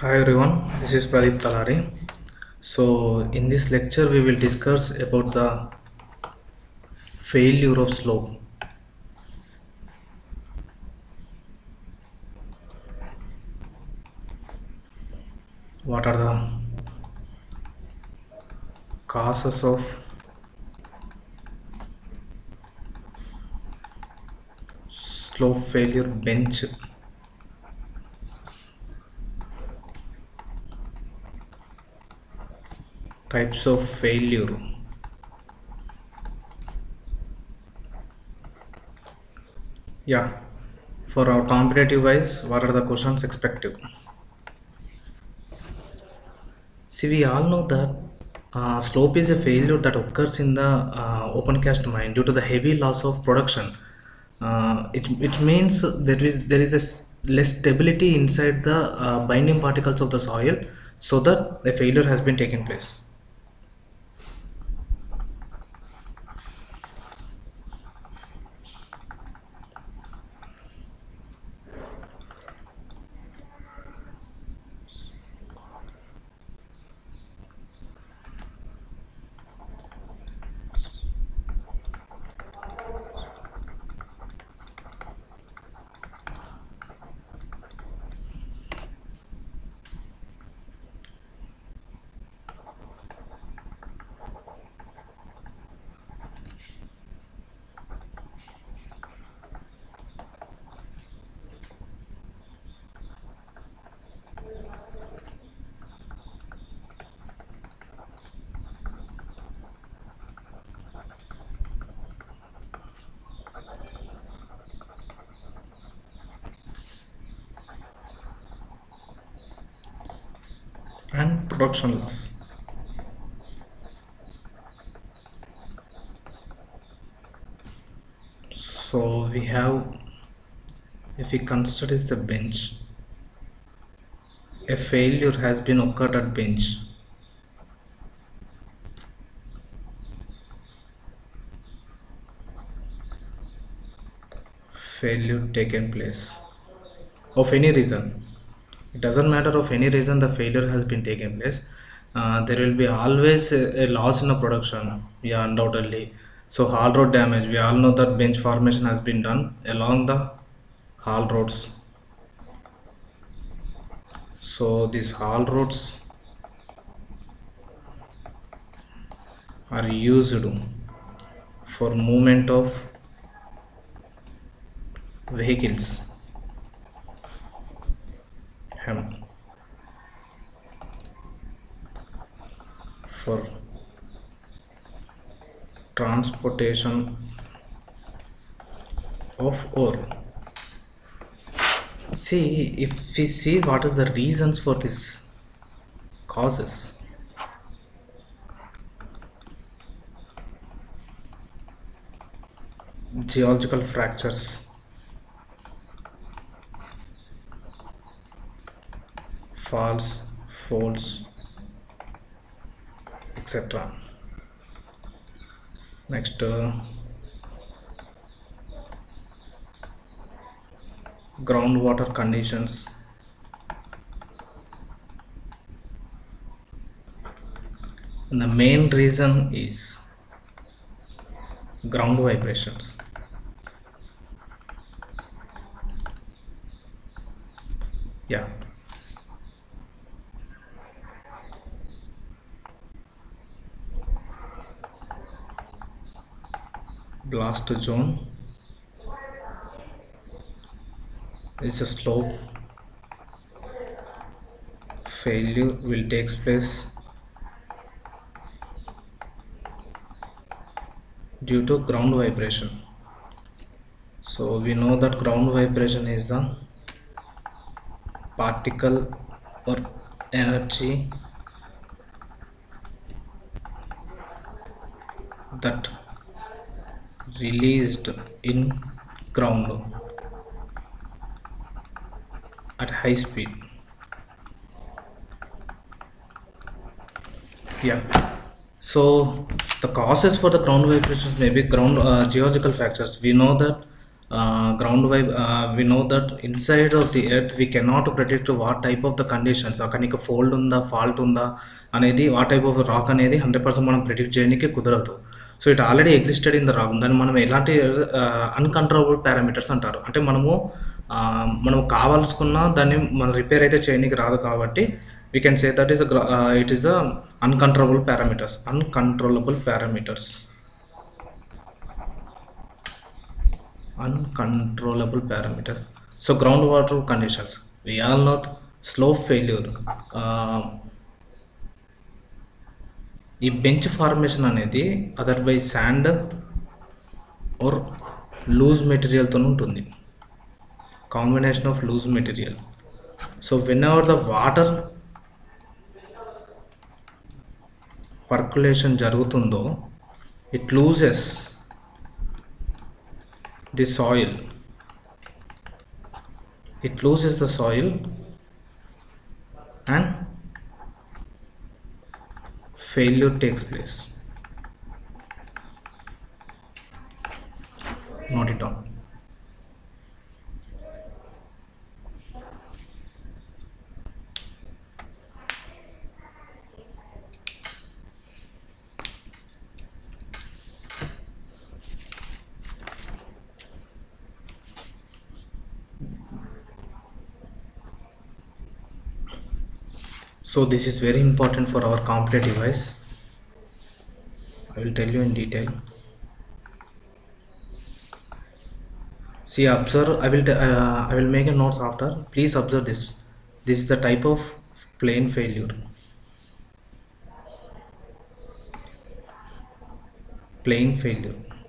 Hi everyone, this is Pradeep Talari. So in this lecture we will discuss about the failure of slope. What are the causes of slope failure bench types of failure. Yeah. For our competitive wise what are the questions expected? See we all know that uh, slope is a failure that occurs in the uh, open cast mine due to the heavy loss of production. Uh, it, it means there is there is a less stability inside the uh, binding particles of the soil so that a failure has been taken place and production loss. So we have if we consider the bench a failure has been occurred at bench. Failure taken place of any reason it doesn't matter of any reason the failure has been taken place. Uh, there will be always a, a loss in the production yeah undoubtedly. So haul road damage we all know that bench formation has been done along the haul roads. So these haul roads are used for movement of vehicles hem for transportation of ore. See if we see what is the reasons for this causes geological fractures falls false etc next uh, groundwater conditions. And the main reason is ground vibrations. Yeah blast zone. It's a slope failure will takes place due to ground vibration. So we know that ground vibration is the particle or energy that released in ground at high speed yeah so the causes for the ground vibrations may be ground uh, geological factors we know that uh, ground vibe we know that inside of the earth we cannot predict what type of the conditions అక్కడ నీకు fold ఉందా fault ఉందా అనేది what type of rock అనేది hundred percent మనం predict చేయడానికి కుదరదు so it already existed in the rock దాన్ని మనం ఎలాంటి అన్కంట్రోలబుల్ పారామీటర్స్ అంటారు. అంటే మనము మనం కావాల్సుకున్న దాన్ని మనం రిపేర్ అయితే చేయడానికి రాదు కాబట్టి we can say that is it is the uncontrollable parameters uncontrollable parameters uncontrollable parameter so groundwater conditions all all th- slow failure ఈ బెంచ్ ఫార్మేషన్ అనేది other by sand or loose మెటీరియల్తో ఉంటుంది. Combination of loose material so whenever the water percolation జరుగుతుందో it loses the soil it loses the soil failure takes place. Note it down so this is very important for our competitive device. I will tell you in detail. See observe i will uh, i will make a notes after. Please observe this. This is the type of plane failure. Plane failure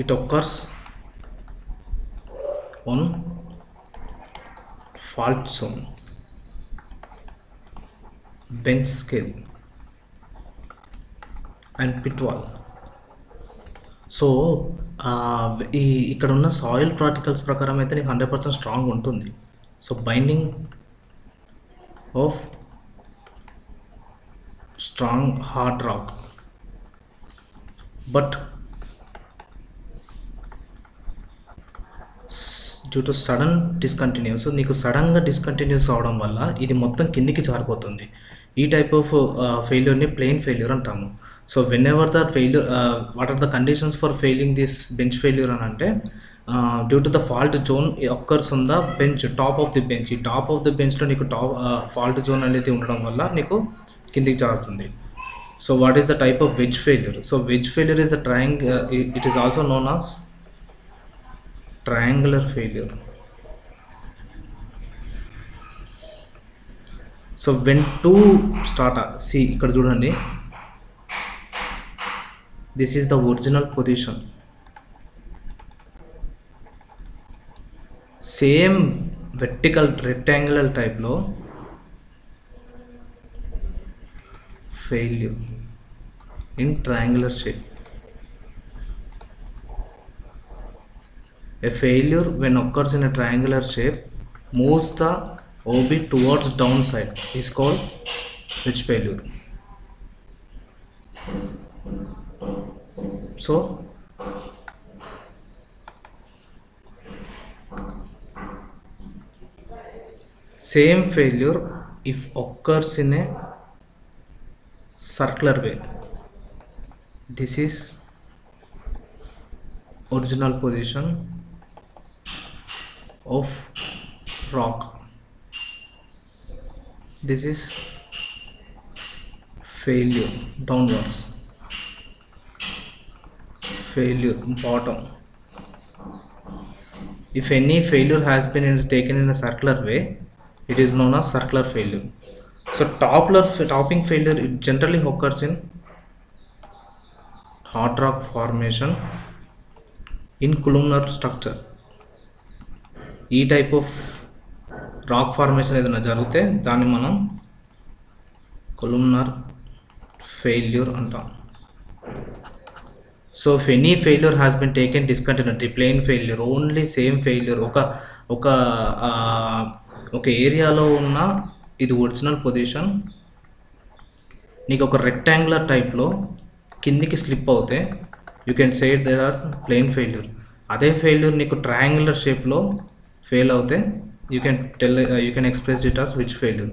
it occurs on fault zone bench scale and pit wall so ఈ ఇక్కడ ఉన్న soil particles ప్రకారం అయితే నీకు hundred percent strong ఉంటుంది so binding of strong hard rock but due to sudden discontinuous నీకు సడన్గా discontinuous అవడం వల్ల ఇది మొత్తం కిందికి జారిపోతుంది. ఈ టైప్ ఆఫ్ ఫెయిల్యూర్ని ప్లెయిన్ ఫెయిల్యూర్ అంటాము. So whenever the failure what are the conditions for failing this bench failure అని అంటే due to the fault zone occurs ఉన్న bench top of the bench ఈ టాప్ ఆఫ్ ది బెంచ్లో నీకు top fault zone అనేది ఉండడం వల్ల నీకు కిందికి జారుతుంది. So what is the type of wedge failure so wedge failure is the triangle it is also known as triangular failure so when to start see ఇక్కడ చూడండి. This is the original position same vertical rectangular టైప్లో failure in triangular shape A failure when occurs in a triangular shape moves the OB towards downside is called wedge failure. So same failure if occurs in a circular way. This is original position of rock. This is failure downwards. Failure bottom. If any failure has been taken in a circular way it is known as circular failure. So toppler toppling failure it generally occurs in hard rock formation in columnar structure ఈ type of rock formation ఏదైనా జరిగితే దాన్ని మనం columnar failure అంటాం. So if any failure has been taken discontinuity plane failure only same failure ఒక ఒక ఒక ఏరియాలో ఉన్న ఇది ఒరిజినల్ పొజిషన్ నీకు ఒక రెక్టాంగులర్ టైప్లో కిందికి స్లిప్ అవుతే you can say there are plane failure అదే ఫెయిల్యూర్ నీకు ట్రయాంగులర్ షేప్లో fail out there you can tell uh, you can express it as which failure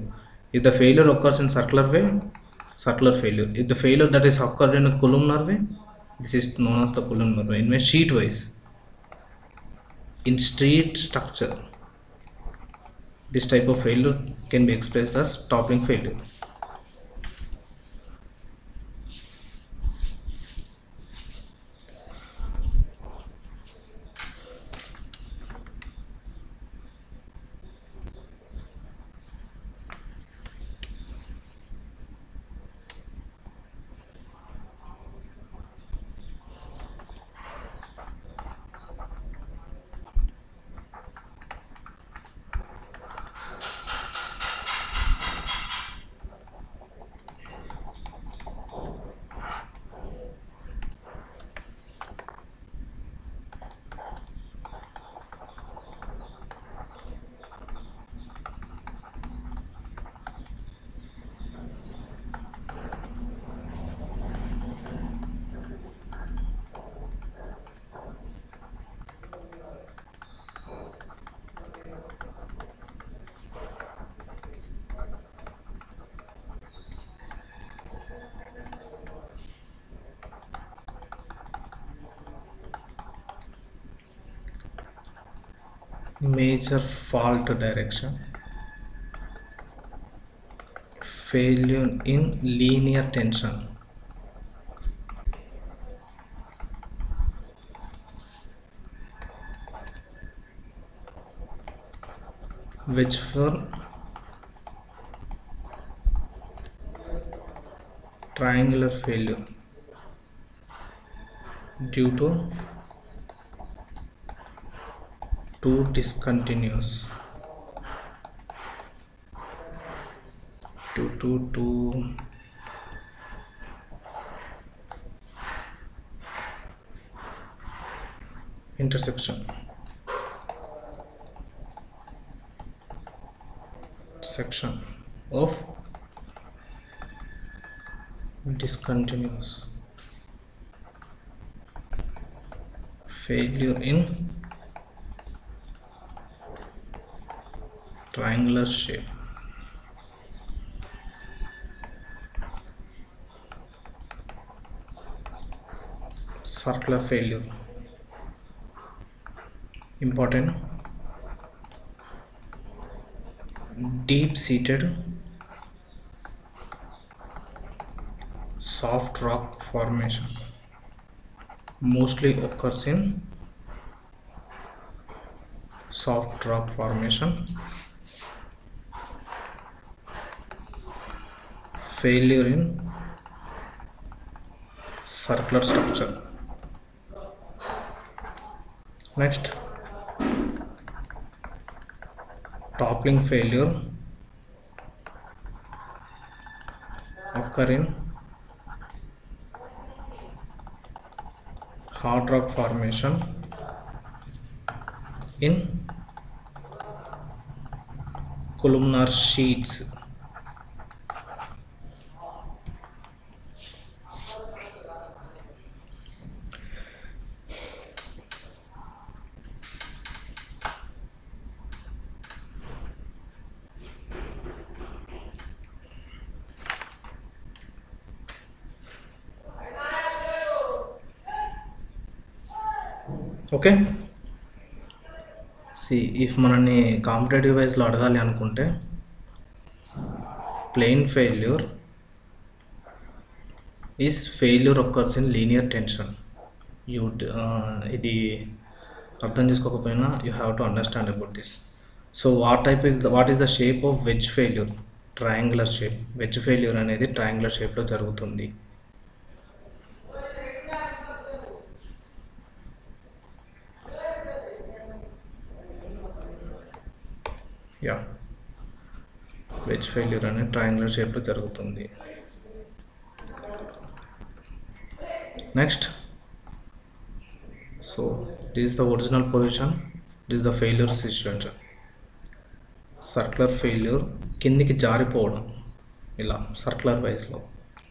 if the failure occurs in circular way circular failure if the failure that is occurred in a columnar way this is known as the columnar way in sheet wise in street structure this type of failure can be expressed as toppling failure major fault direction. Failure in linear tension. Wedge for triangular failure due to two discontinuous. Two two two. Intersection section of discontinuous. Failure in triangular shape. Circular failure. Important. Deep seated. Soft rock formation. Mostly occurs in soft rock formation failure in circular structure. Next. Toppling failure occur in hard rock formation in columnar sheets okay. See if మనల్ని competitive వైజ్లో అడగాలి అనుకుంటే plane failure is failure occurs in linear tension you ఇది అర్థం చేసుకోకపోయినా you have to understand about this so what type is what is the shape of wedge failure triangular shape wedge failure అనేది triangular షేప్లో జరుగుతుంది. Yeah. Wedge failure అనేది triangular షేప్లో జరుగుతుంది. Next so this the original position this the failure situation circular failure కిందికి జారిపోవడం. ఇలా circular వైజ్లో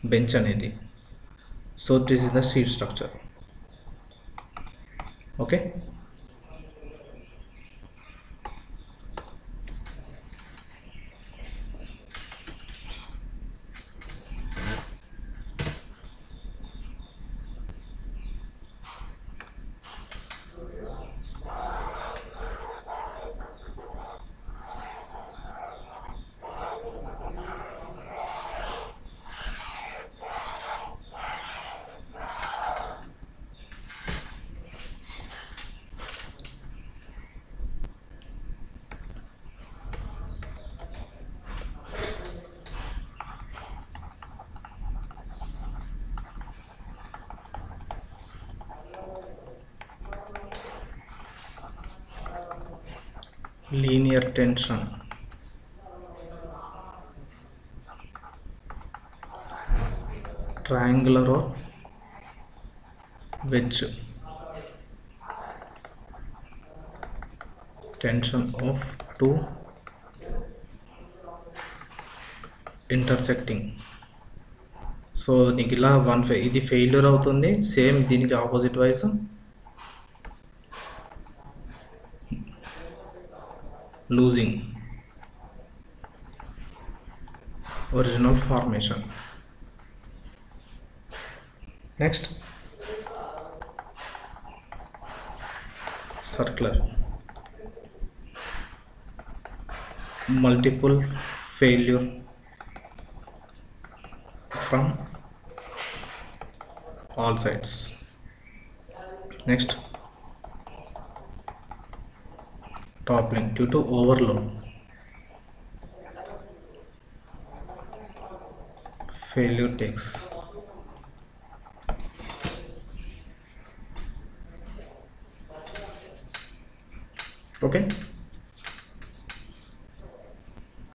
bench అనేది. So this is the seat structure okay linear tension triangular wedge tension of two intersecting so నీకు ఇలా one ఫె ఇది failure అవుతుంది. Same దీనికి opposite wise losing. Original formation. Next. Circular. Multiple failure from all sides. Next toppling due to overload. Failure takes. Okay